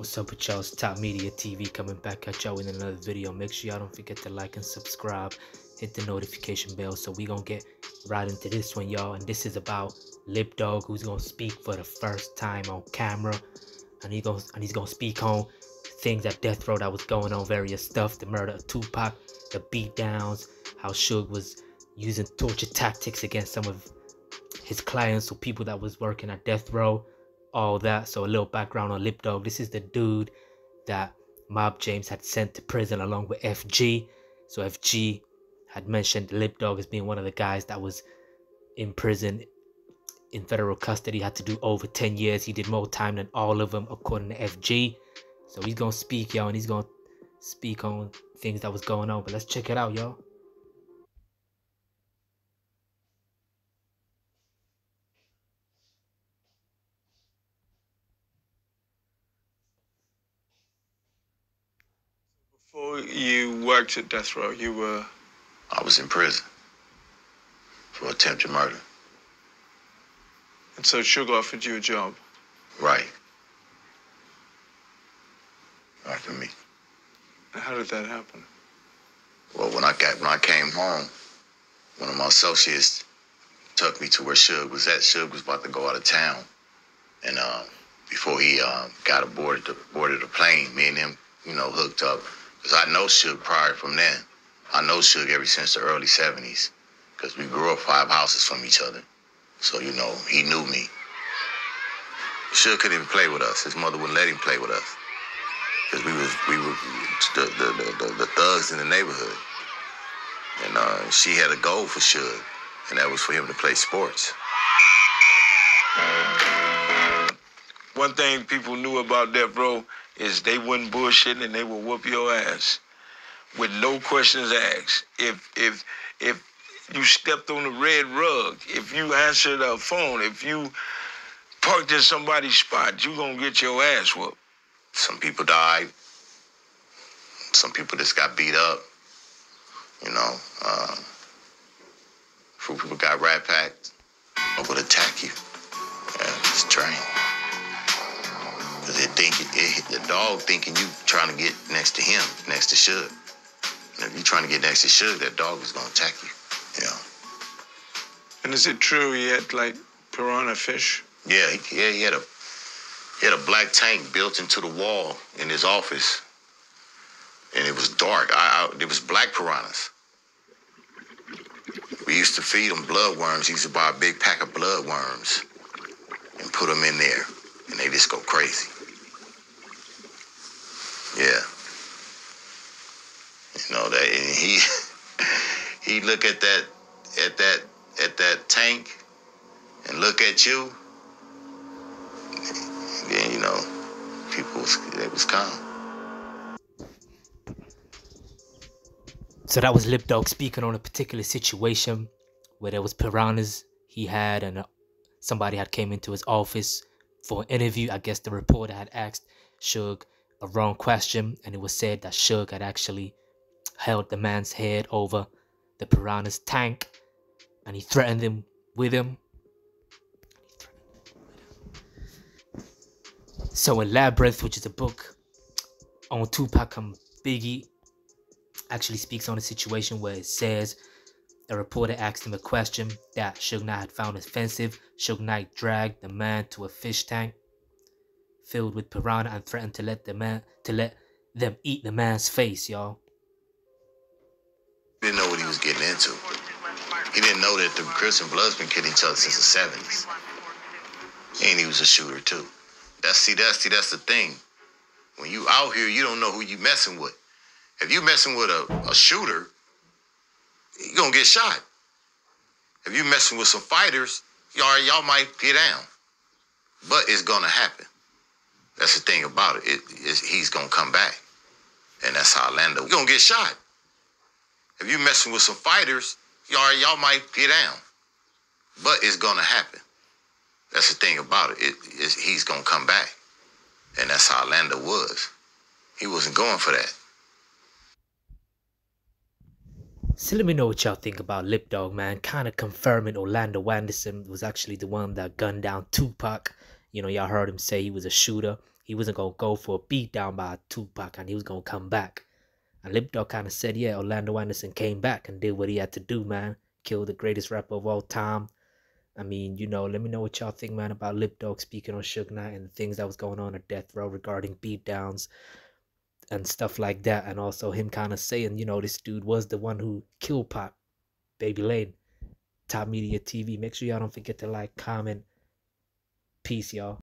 What's up with y'all? It's Top Media TV coming back at y'all with another video. Make sure y'all don't forget to like and subscribe. Hit the notification bell. So we gonna get right into this one, y'all. And this is about Lip Dogg, who's gonna speak for the first time on camera. And he gonna and he's gonna speak on things at death row that was going on, various stuff, the murder of Tupac, the beatdowns, how Suge was using torture tactics against some of his clients or people that was working at death row all that. So a little background on Lip Dogg. This is the dude that Mob James had sent to prison along with FG. So FG had mentioned Lip Dogg as being one of the guys that was in prison in federal custody. Had to do over 10 years. He did more time than all of them, according to FG. So he's gonna speak, y'all, and he's gonna speak on things that was going on. But let's check it out, y'all. Before you worked at death row, you were. I was in prison for attempted murder. And so Suge offered you a job. Right. For me. How did that happen? Well, when I got when I came home, one of my associates took me to where Suge was at. Suge was about to go out of town, and uh, before he uh, got aboard the boarded the plane, me and him, you know, hooked up. Cause I know Suge prior from then. I know Suge ever since the early '70s, cause we grew up five houses from each other. So you know, he knew me. Suge couldn't even play with us. His mother wouldn't let him play with us. Cause we was we were the the, the, the, the thugs in the neighborhood. And uh, she had a goal for Suge, and that was for him to play sports. One thing people knew about Death Row is they wouldn't bullshit and they would whoop your ass with no questions asked. If if if you stepped on the red rug, if you answered a phone, if you parked in somebody's spot, you gonna get your ass whooped. Some people died. Some people just got beat up. You know, uh, people got rat packed or would attack you. Yeah, it's trained. Think it, the dog thinking you trying to get next to him, next to Suge. And if you trying to get next to Suge, that dog is gonna attack you. You know. And is it true he had like piranha fish? Yeah, he, yeah, he had a he had a black tank built into the wall in his office, and it was dark. I, I it was black piranhas. We used to feed them blood worms. He used to buy a big pack of blood worms and put them in there, and they just go crazy. Yeah. You know that and he he look at that at that at that tank and look at you. Then you know, people was it was calm. So that was Lip Dogg speaking on a particular situation where there was piranhas he had and somebody had came into his office for an interview. I guess the reporter had asked Suge a wrong question and it was said that Suge had actually held the man's head over the piranha's tank and he threatened him with him. So in Labyrinth, which is a book on Tupac and Biggie, actually speaks on a situation where it says a reporter asked him a question that Suge Knight had found offensive. Suge Knight dragged the man to a fish tank filled with piranha and threatened to let the man to let them eat the man's face, y'all. Didn't know what he was getting into. He didn't know that the Crips and Bloods been killing each other since the seventies. And he was a shooter too. That's see, that's see, that's the thing. When you out here, you don't know who you messing with. If you messing with a, a shooter, you gonna get shot. If you messing with some fighters, y'all y'all might get down. But it's gonna happen. That's the thing about it. it he's gonna come back. And that's how Orlando. You're gonna get shot. If you messing with some fighters, y'all y'all might get down. But it's gonna happen. That's the thing about it. it he's gonna come back. And that's how Orlando was. He wasn't going for that. So let me know what y'all think about Lip Dogg, man. Kind of confirming Orlando Anderson was actually the one that gunned down Tupac. You know, y'all heard him say he was a shooter. he wasn't gonna go for a beat down by Tupac and he was gonna come back. And Lip Dogg kind of said, yeah, Orlando Anderson came back and did what he had to do, man. Killed the greatest rapper of all time. I mean, you know, let me know what y'all think, man, about Lip Dogg speaking on Suge Knight and the things that was going on at Death Row regarding beatdowns and stuff like that. And also him kind of saying, you know, this dude was the one who killed Pop, Baby Lane, Top Media TV. Make sure y'all don't forget to like, comment. Peace, y'all.